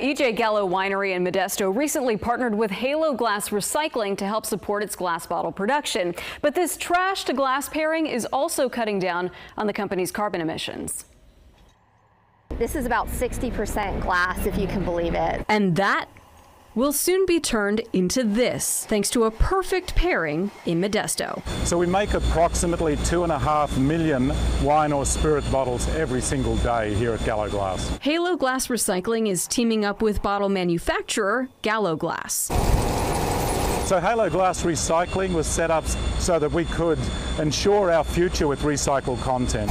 EJ Gallo Winery in Modesto recently partnered with Halo Glass Recycling to help support its glass bottle production. But this trash to glass pairing is also cutting down on the company's carbon emissions. This is about 60% glass, if you can believe it. And that will soon be turned into this, thanks to a perfect pairing in Modesto. So we make approximately two and a half million wine or spirit bottles every single day here at Gallo Glass. Halo Glass Recycling is teaming up with bottle manufacturer Gallo Glass. So Halo Glass Recycling was set up so that we could ensure our future with recycled content.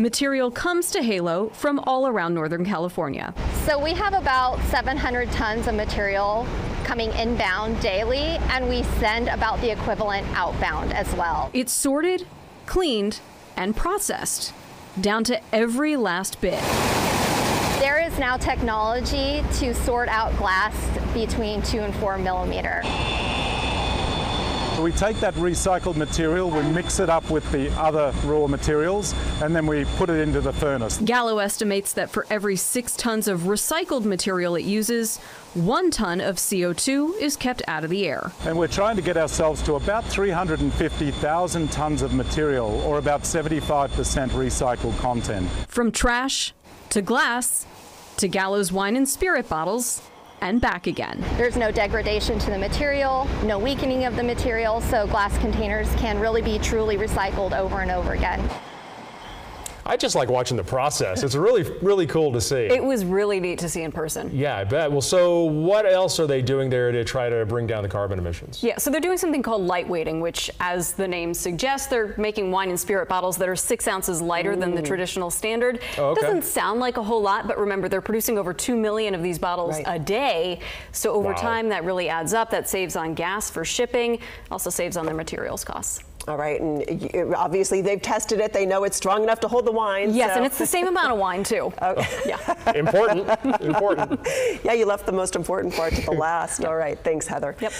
Material comes to Halo from all around Northern California. So we have about 700 tons of material coming inbound daily, and we send about the equivalent outbound as well. It's sorted, cleaned, and processed, down to every last bit. There is now technology to sort out glass between two and four millimeter. So we take that recycled material, we mix it up with the other raw materials, and then we put it into the furnace. Gallo estimates that for every six tons of recycled material it uses, one ton of CO2 is kept out of the air. And we're trying to get ourselves to about 350,000 tons of material, or about 75% recycled content. From trash to glass to Gallo's wine and spirit bottles and back again. There's no degradation to the material, no weakening of the material, so glass containers can really be truly recycled over and over again. I just like watching the process. It's really, really cool to see. It was really neat to see in person. Yeah, I bet. Well, so what else are they doing there to try to bring down the carbon emissions? Yeah, so they're doing something called lightweighting, which, as the name suggests, they're making wine and spirit bottles that are six ounces lighter Ooh. than the traditional standard. Oh, okay. Doesn't sound like a whole lot, but remember, they're producing over two million of these bottles right. a day. So over wow. time, that really adds up. That saves on gas for shipping, also saves on their materials costs. All right, and obviously they've tested it. They know it's strong enough to hold the wine. Yes, so. and it's the same amount of wine too. Okay. Oh. Yeah. important. Important. Yeah, you left the most important part to the last. All right, thanks, Heather. Yep.